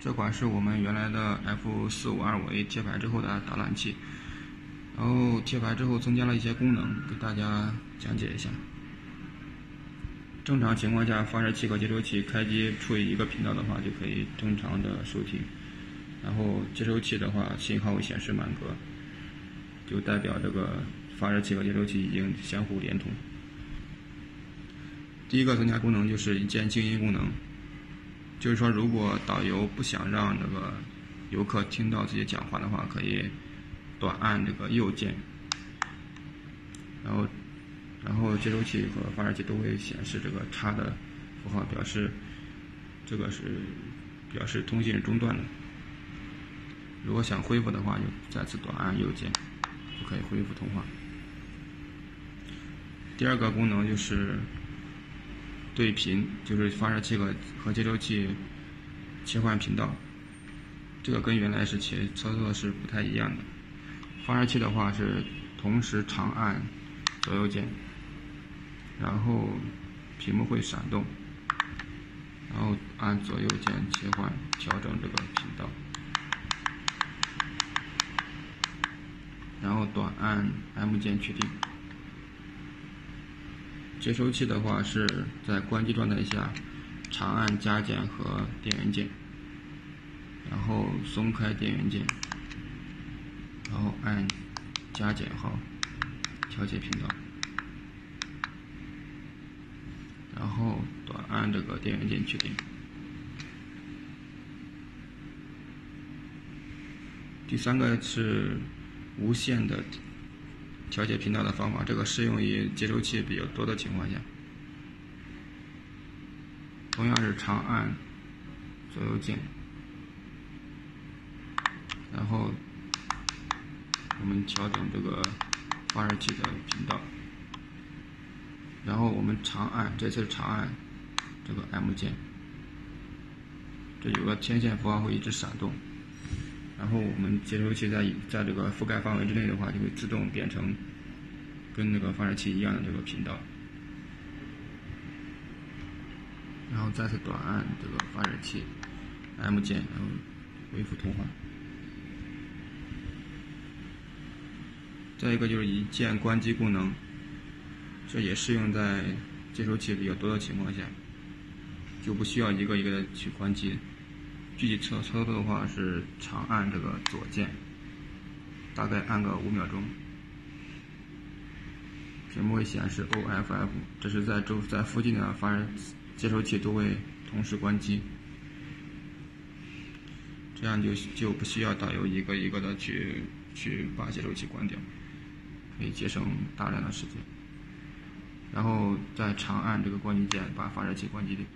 这款是我们原来的 F 四五二五 A 贴牌之后的导览器，然后贴牌之后增加了一些功能，给大家讲解一下。正常情况下，发射器和接收器开机处于一个频道的话，就可以正常的收听。然后接收器的话，信号显示满格，就代表这个发射器和接收器已经相互连通。第一个增加功能就是一键静音功能，就是说如果导游不想让那个游客听到自己讲话的话，可以短按这个右键，然后然后接收器和发射器都会显示这个叉的符号，表示这个是表示通信中断的。如果想恢复的话，就再次短按右键，就可以恢复通话。第二个功能就是对频，就是发射器和和接收器切换频道。这个跟原来是切操作是不太一样的。发射器的话是同时长按左右键，然后屏幕会闪动，然后按左右键切换调整这个频道。然后短按 M 键确定。接收器的话是在关机状态下，长按加减和电源键，然后松开电源键，然后按加减号调节频道，然后短按这个电源键确定。第三个是。无线的调节频道的方法，这个适用于接收器比较多的情况下。同样是长按左右键，然后我们调整这个发射器的频道，然后我们长按，这次长按这个 M 键，这有个天线符号会一直闪动。然后我们接收器在在这个覆盖范围之内的话，就会自动变成跟那个发射器一样的这个频道。然后再次短按这个发射器 M 键，然后恢复通话。再一个就是一键关机功能，这也适用在接收器比较多的情况下，就不需要一个一个的去关机。具体操操作的话是长按这个左键，大概按个五秒钟，屏幕会显示 OFF，这是在周在附近的发射接收器都会同时关机，这样就就不需要导游一个一个的去去把接收器关掉，可以节省大量的时间。然后再长按这个关机键，把发射器关机掉。